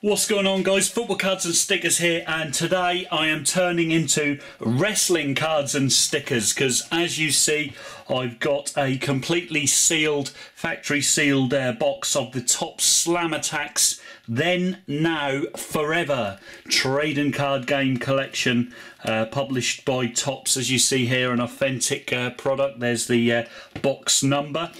What's going on guys? Football cards and stickers here and today I am turning into wrestling cards and stickers because as you see I've got a completely sealed, factory sealed uh, box of the Topps Slam Attax Then Now Forever trading card game collection uh, published by Topps as you see here an authentic uh, product. There's the uh, box number.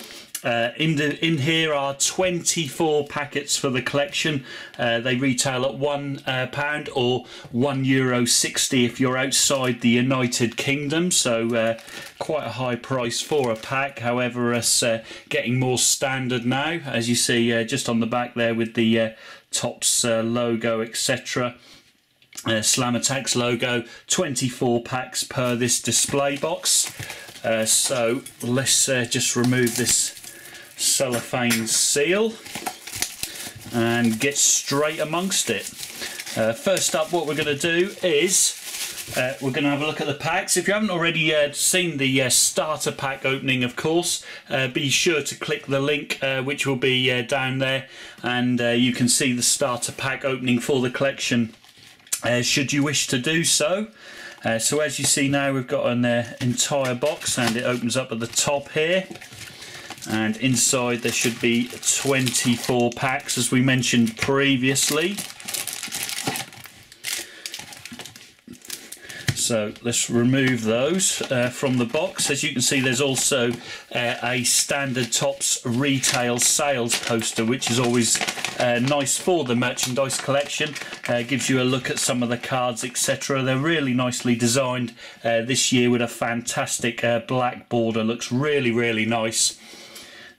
Uh, in, the, in here are 24 packets for the collection. Uh, they retail at one uh, pound or one euro 60 if you're outside the United Kingdom. So uh, quite a high price for a pack. However, it's uh, getting more standard now, as you see uh, just on the back there with the Topps logo, etc. Uh, Slam Attax logo, 24 packs per this display box. Uh, so let's uh, just remove this cellophane seal and get straight amongst it. Uh, first up what we're going to do is uh, we're going to have a look at the packs. If you haven't already uh, seen the uh, starter pack opening, of course, uh, be sure to click the link uh, which will be down there and you can see the starter pack opening for the collection should you wish to do so. so as you see now we've got an entire box and it opens up at the top here and inside there should be 24 packs as we mentioned previously. So let's remove those uh, from the box. As you can see there's also uh, a standard Topps retail sales poster which is always uh, nice for the merchandise collection. Uh, gives you a look at some of the cards etc they're really nicely designed uh, this year with a fantastic uh, black border looks really really nice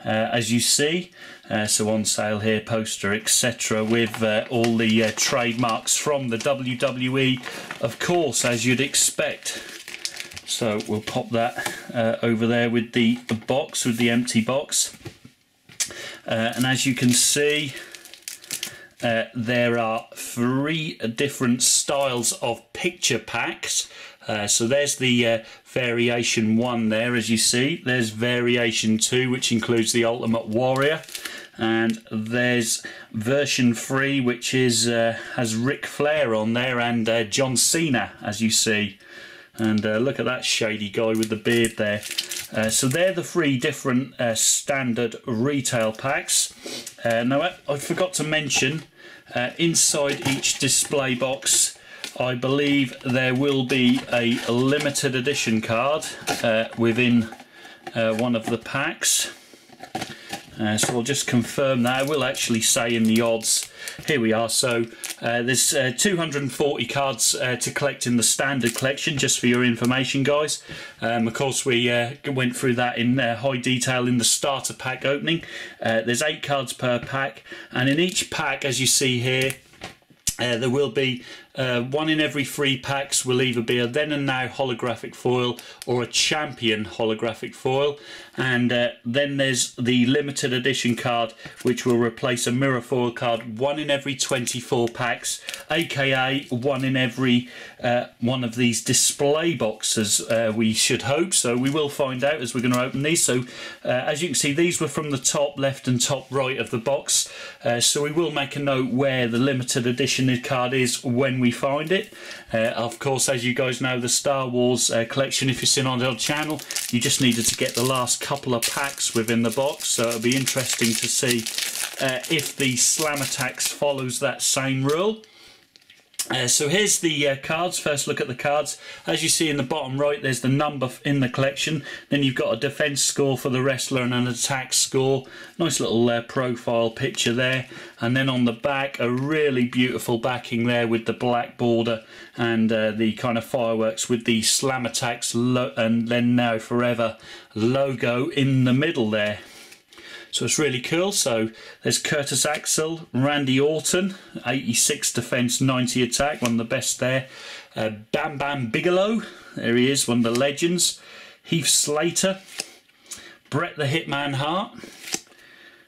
as you see. Uh, so on sale here, poster, etc., with uh, all the uh, trademarks from the WWE, of course, as you'd expect. So we'll pop that uh, over there with the, the box, with the empty box. Uh, and as you can see, uh, there are three different styles of picture packs. Uh, so there's the uh, variation 1 there as you see. There's variation 2 which includes the Ultimate Warrior. And there's version 3 which is uh, has Ric Flair on there and uh, John Cena as you see. And uh, look at that shady guy with the beard there. Uh, so they're the three different uh, standard retail packs. Uh, now I, I, forgot to mention, uh, inside each display box I believe there will be a limited edition card uh, within one of the packs. Uh, so we'll just confirm that. I will actually say in the odds. Here we are. So uh, there's uh, 240 cards uh, to collect in the standard collection, just for your information, guys. Um, of course, we uh, went through that in uh, high detail in the starter pack opening. there's eight cards per pack, and in each pack, as you see here, there will be uh, one in every three packs will either be a then and now holographic foil or a champion holographic foil. And uh, then there's the limited edition card which will replace a mirror foil card one in every 24 packs aka one in every uh, one of these display boxes uh, we should hope. So we will find out as we're going to open these. So uh, as you can see these were from the top left and top right of the box. Uh, so we will make a note where the limited edition card is when we we find it. Uh, of course, as you guys know, the Star Wars uh, collection, if you're seen on our channel, you just needed to get the last couple of packs within the box. So it'll be interesting to see uh, if the Slam Attax follows that same rule. Uh, so here's the uh, cards. First look at the cards. As you see in the bottom right, there's the number in the collection. Then you've got a defense score for the wrestler and an attack score. Nice little uh, profile picture there. And then on the back, a really beautiful backing there with the black border and uh, the kind of fireworks with the Slam Attax and then Now Forever logo in the middle there. So it's really cool. So there's Curtis Axel, Randy Orton, 86 defense, 90 attack, one of the best there. Uh, Bam Bam Bigelow, there he is, one of the legends. Heath Slater, Bret the Hitman Hart,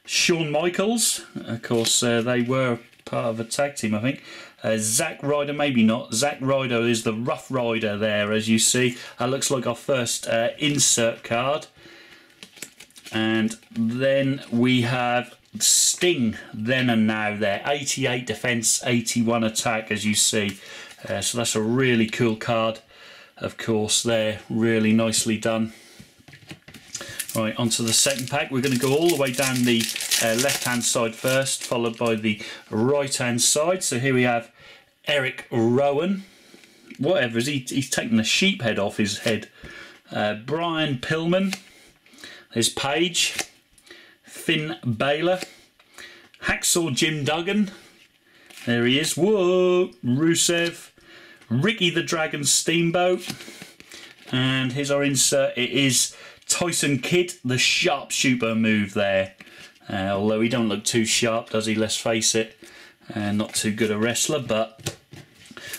Shawn Michaels, of course, uh, they were part of a tag team, I think. Uh, Zack Ryder, maybe not. Zack Ryder is the Rough Ryder there, as you see. That looks like our first uh, insert card. And then we have Sting then and now there. 88 defence, 81 attack as you see. Uh, so that's a really cool card, of course, there. Really nicely done. Right, onto the second pack. We're going to go all the way down the uh, left-hand side first, followed by the right-hand side. So here we have Eric Rowan. Whatever, is he, he's taken a sheep head off his head. Uh, Brian Pillman. There's Paige. Finn Balor. Hacksaw Jim Duggan. There he is. Whoa! Rusev. Ricky the Dragon Steamboat. And here's our insert. It is Tyson Kidd, the sharpshooter move there. Uh, although he don't look too sharp, does he? Let's face it. Uh, not too good a wrestler, but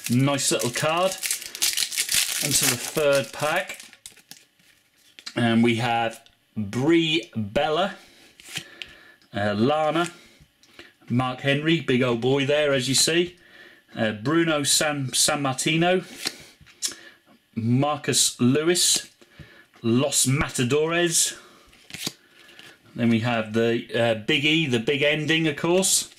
nice little card. Into the third pack. And we have Brie Bella, uh, Lana, Mark Henry, big old boy there as you see, uh, Bruno San, Sammartino, Marcus Louis, Los Matadores. Then we have the uh, Big E, the big ending, of course.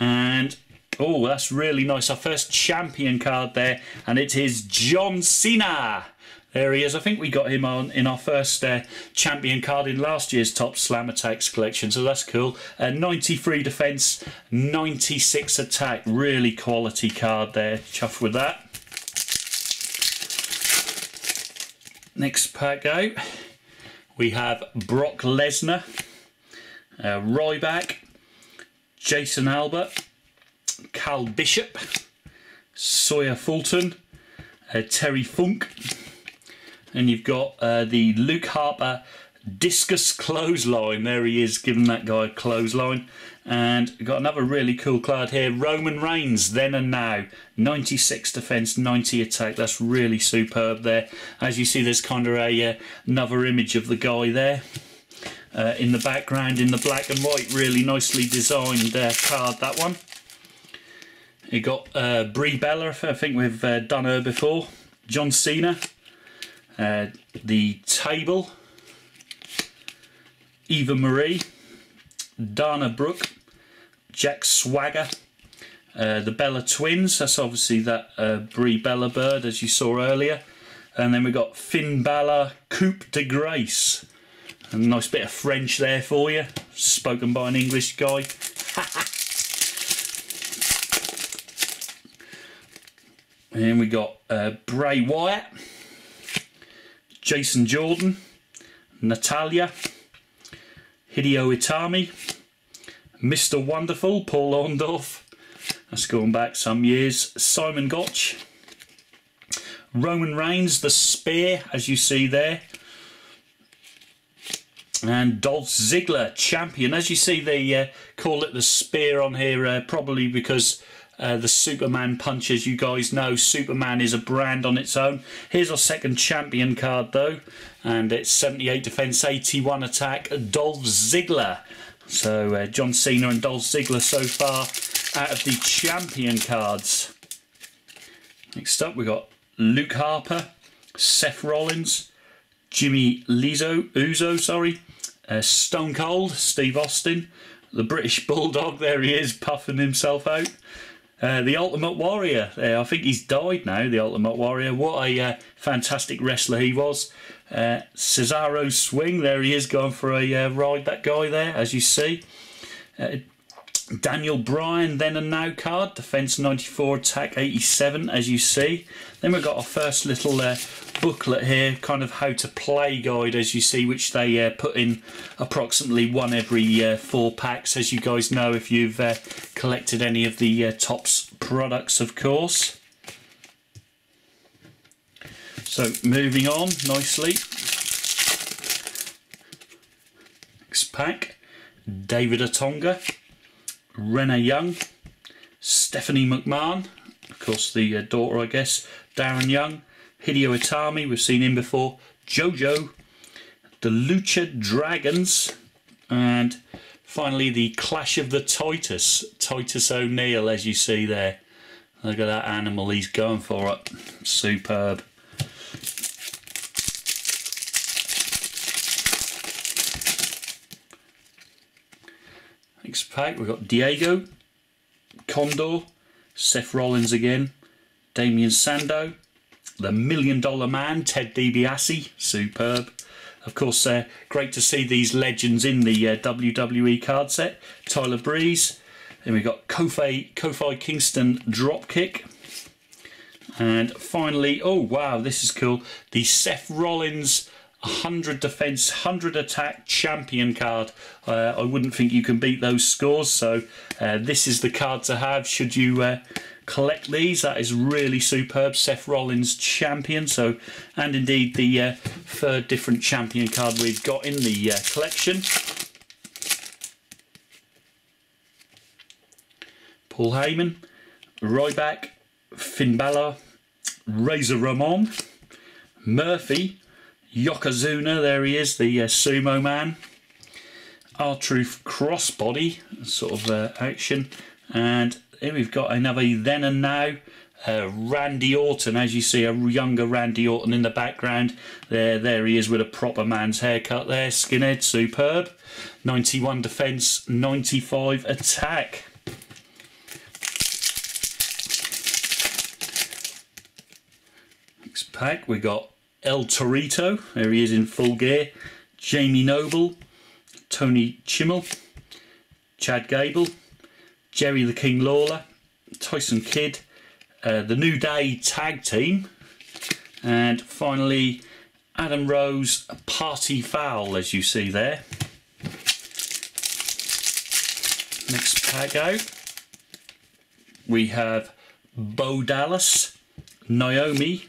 And, oh, that's really nice. Our first champion card there. And it is John Cena. There he is. I think we got him on in our first uh, champion card in last year's Topps Slam Attax collection, so that's cool. Uh, 93 defence, 96 attack. Really quality card there. Chuffed with that. Next pack out, we have Brock Lesnar, uh, Ryback, Jason Albert, Cal Bishop, Sawyer Fulton, uh, Terry Funk, and you've got uh, the Luke Harper discus clothesline. There he is, giving that guy a clothesline. And got another really cool card here Roman Reigns, then and now. 96 defence, 90 attack. That's really superb there. As you see, there's kind of a, uh, another image of the guy there. Uh, in the background in the black and white, really nicely designed uh, card, that one. You got uh, Brie Bella, I think we've uh, done her before. John Cena, uh, the table, Eva Marie, Dana Brooke, Jack Swagger, uh, the Bella twins. That's obviously that uh, Brie Bella bird as you saw earlier. And then we've got Finn Balor, Coup de Grace. A nice bit of French there for you, spoken by an English guy. and we got uh, Bray Wyatt. Jason Jordan, Natalya, Hideo Itami, Mr. Wonderful, Paul Orndorff, that's going back some years, Simon Gotch, Roman Reigns, the Spear, as you see there, and Dolph Ziggler, champion. As you see, they uh, call it the Spear on here, uh, probably because uh, the Superman punch, as you guys know. Superman is a brand on its own. Here's our second champion card, though, and it's 78 defense, 81 attack. Dolph Ziggler. So uh, John Cena and Dolph Ziggler so far out of the champion cards. Next up, we got Luke Harper, Seth Rollins, Jimmy Lizo, Uso, sorry, uh, Stone Cold, Steve Austin, the British Bulldog. There he is, puffing himself out. Uh, the Ultimate Warrior. Uh, I think he's died now, the Ultimate Warrior. What a uh, fantastic wrestler he was. Uh, Cesaro Swing, there he is going for a uh, ride, that guy there, as you see. Daniel Bryan, then and now card, defense 94, attack 87, as you see. Then we've got our first little uh, booklet here, kind of how to play guide, as you see, which they uh, put in approximately one every uh, four packs, as you guys know if you've uh, collected any of the uh, Topps products, of course. So moving on nicely. Next pack, David Otunga. Renee Young, Stephanie McMahon, of course the uh, daughter, I guess, Darren Young, Hideo Itami, we've seen him before, JoJo, the Lucha Dragons, and finally the Clash of the Titus, Titus O'Neil, as you see there. Look at that animal, he's going for it. Superb. Next pack, we've got Diego, Condor, Seth Rollins again, Damien Sandow, the Million Dollar Man, Ted DiBiase, superb. Of course, uh, great to see these legends in the uh, WWE card set. Tyler Breeze. Then we've got Kofi, Kofi Kingston Dropkick. And finally, oh wow, this is cool. The Seth Rollins 100 defense, 100 attack champion card. Uh, I wouldn't think you can beat those scores. So uh, this is the card to have should you uh, collect these. That is really superb. Seth Rollins champion. So, and indeed the uh, third different champion card we've got in the uh, collection. Paul Heyman, Ryback, Finn Balor, Razor Ramon, Murphy, Yokozuna, there he is, the uh, sumo man. R-Truth crossbody sort of uh, action. And here we've got another then and now. Uh, Randy Orton, as you see, a younger Randy Orton in the background. There, there he is with a proper man's haircut there. Skinhead, superb. 91 defence, 95 attack. Next pack, we got El Torito. There he is in full gear. Jamie Noble, Tony Chimel, Chad Gable, Jerry the King Lawler, Tyson Kidd, uh, the New Day tag team, and finally Adam Rose Party Foul, as you see there. Next pack out, we have Bo Dallas, Naomi,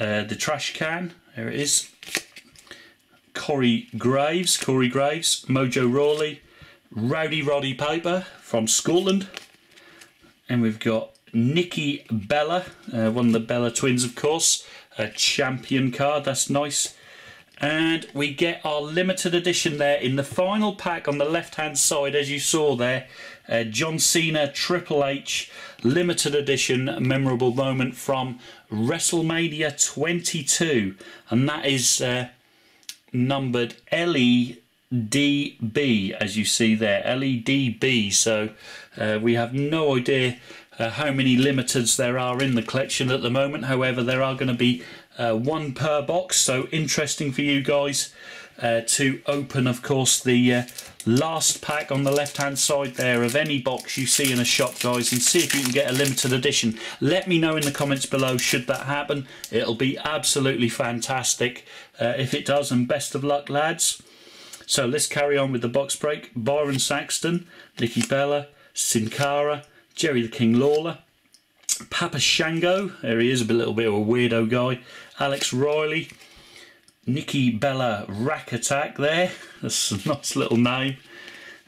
uh, the trash can, there it is. Corey Graves, Corey Graves, Mojo Rawley, Rowdy Roddy Piper from Scotland. And we've got Nikki Bella, uh, one of the Bella twins, of course. A champion card, that's nice. And we get our limited edition there in the final pack on the left hand side, as you saw there. Uh, John Cena Triple H limited edition memorable moment from WrestleMania 22, and that is uh, numbered LEDB, as you see there, LEDB. So uh, we have no idea uh, how many limiteds there are in the collection at the moment. However, there are going to be uh, one per box, so interesting for you guys uh, to open, of course, the uh, last pack on the left hand side there of any box you see in a shop guys and see if you can get a limited edition. Let me know in the comments below should that happen. It'll be absolutely fantastic uh, if it does and best of luck lads. So let's carry on with the box break. Byron Saxton Nikki Bella Sin Cara Jerry the King Lawler Papa Shango there he is a little bit of a weirdo guy Alex Riley Nikki Bella Rack Attack there. That's a nice little name.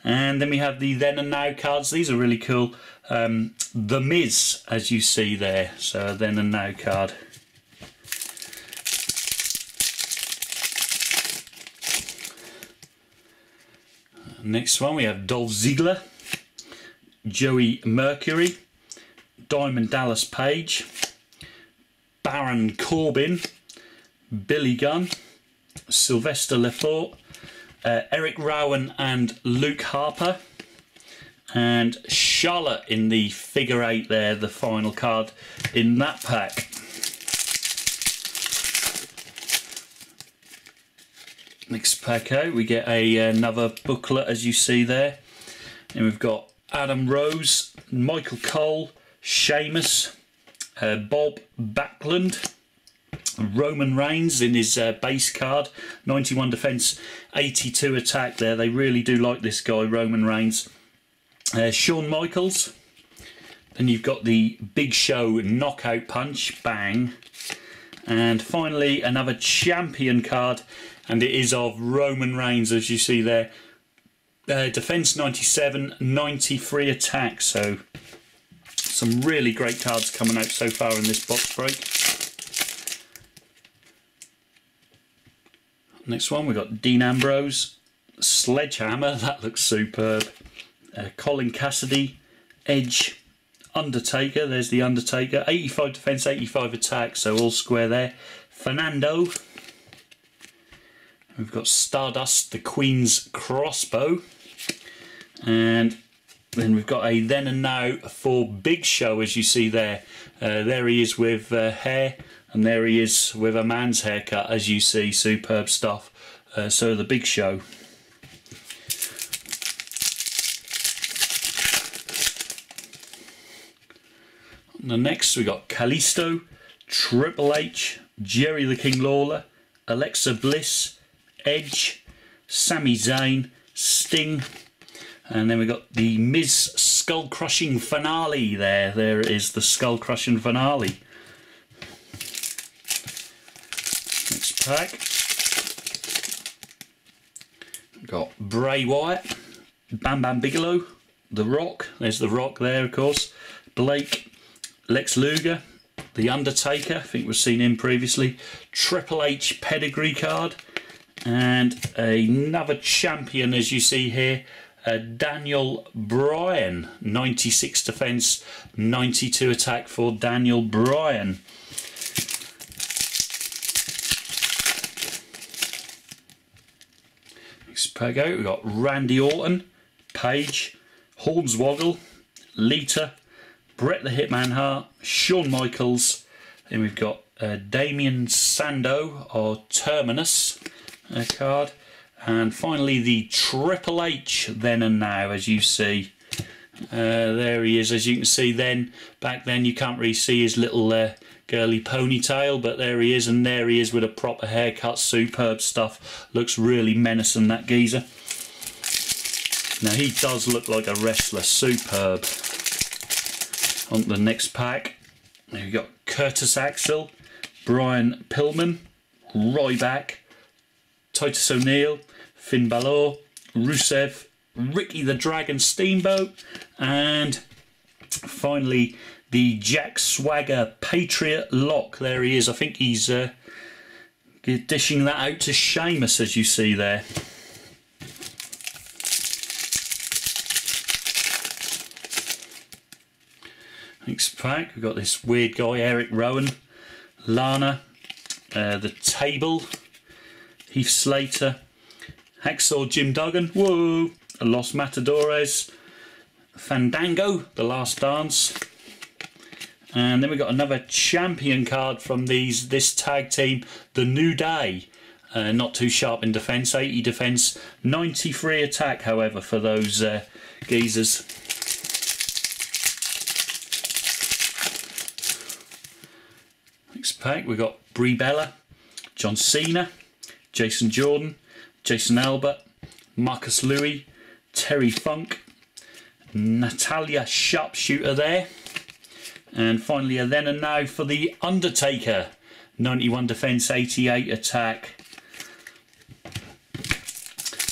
And then we have the then and now cards. These are really cool. Um, the Miz, as you see there. So then and now card. Next one we have Dolph Ziggler, Joey Mercury, Diamond Dallas Page, Baron Corbin, Billy Gunn, Sylvester Lefort, uh, Eric Rowan and Luke Harper, and Charlotte in the figure eight there, the final card in that pack. Next pack out, we get a another booklet as you see there, and we've got Adam Rose, Michael Cole, Sheamus, uh, Bob Backlund. Roman Reigns in his uh, base card, 91 defense, 82 attack there. They really do like this guy, Roman Reigns. Uh, Shawn Michaels. Then you've got the Big Show knockout punch, bang. And finally, another champion card, and it is of Roman Reigns, as you see there. Uh, defense 97, 93 attack. So, some really great cards coming out so far in this box break. Next one, we've got Dean Ambrose, Sledgehammer, that looks superb. Uh, Colin Cassady, Edge, Undertaker, there's the Undertaker. 85 defense, 85 attack, so all square there. Fernando. We've got Stardust, the Queen's crossbow. And then we've got a then and now for Big Show, as you see there. Uh, there he is with uh, hair, and there he is with a man's haircut, as you see. Superb stuff. Uh, so the Big Show. the next we got Kalisto, Triple H, Jerry the King Lawler, Alexa Bliss, Edge, Sami Zayn, Sting, and then we got the Miz Skull Crushing finale there. There is the Skull Crushing finale. Next pack. Got Bray Wyatt, Bam Bam Bigelow, The Rock. There's The Rock there, of course. Blake, Lex Luger, The Undertaker. I think we've seen him previously. Triple H pedigree card. And another champion, as you see here, uh, Daniel Bryan. 96 defence, 92 attack for Daniel Bryan. Next pack out, we've got Randy Orton, Paige, Hornswoggle, Lita, Bret the Hitman Hart, Shawn Michaels, then we've got uh, Damien Sandow or Terminus uh, card, and finally the Triple H then and now, as you see. Uh, there he is, as you can see. Then back then you can't really see his little uh, girly ponytail, but there he is, and there he is with a proper haircut. Superb stuff. Looks really menacing that geezer. Now he does look like a wrestler. Superb. On the next pack, we've got Curtis Axel, Brian Pillman, Ryback, Titus O'Neil, Finn Balor, Rusev, Ricky the Dragon Steamboat, and finally the Jack Swagger Patriot Lock. There he is. I think he's uh, dishing that out to Sheamus, as you see there. Next pack, we've got this weird guy, Eric Rowan, Lana, uh, The Table, Heath Slater, Hacksaw Jim Duggan, whoa, A Los Matadores, Fandango, The Last Dance, and then we've got another champion card from these this tag team, The New Day. Uh, not too sharp in defence, 80 defence, 93 attack, however, for those uh, geezers. Next pack, we've got Brie Bella, John Cena, Jason Jordan, Jason Albert, Marcus Louis, Terry Funk, Natalya Sharpshooter there. And finally, a then and now for The Undertaker. 91 defence, 88 attack.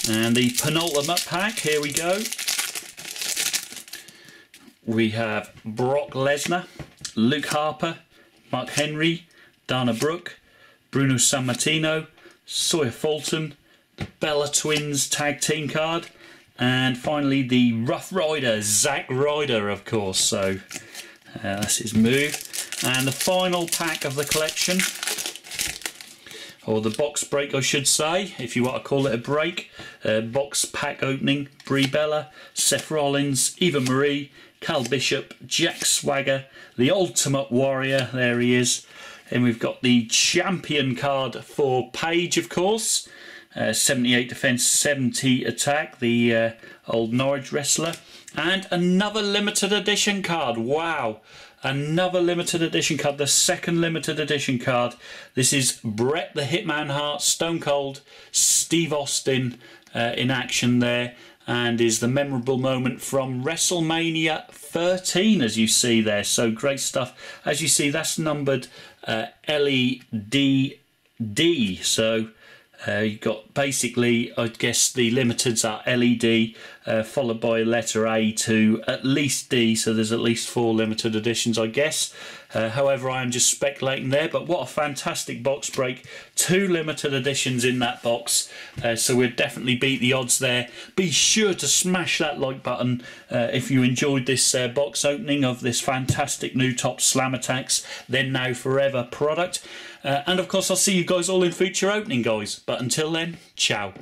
And the penultimate pack, here we go. We have Brock Lesnar, Luke Harper, Mark Henry, Dana Brooke, Bruno Sammartino, Sawyer Fulton, Bella Twins tag team card, and finally the Rough Ryder, Zack Ryder, of course. So uh, that's his move. And the final pack of the collection, or the box break, I should say, if you want to call it a break. Uh, box pack opening: Brie Bella, Seth Rollins, Eva Marie, Cal Bishop, Jack Swagger, the Ultimate Warrior. There he is. And we've got the champion card for Paige, of course. Uh, 78 defence, 70 attack, the uh, old Norwich wrestler. And another limited edition card. Wow. Another limited edition card, the second limited edition card. This is Bret the Hitman Hart, Stone Cold, Steve Austin uh, in action there. And is the memorable moment from WrestleMania 13, as you see there. So great stuff. As you see, that's numbered uh. So uh, you've got basically, I guess the limiteds are LED, uh, followed by a letter A to at least D, so there's at least four limited editions, I guess. Uh, however, I am just speculating there, but what a fantastic box break. Two limited editions in that box, uh, so we'll definitely beat the odds there. Be sure to smash that like button uh, if you enjoyed this uh, box opening of this fantastic new Topps Slam Attax, then now forever product. Uh, and of course, I'll see you guys all in future opening, guys. But until then, ciao.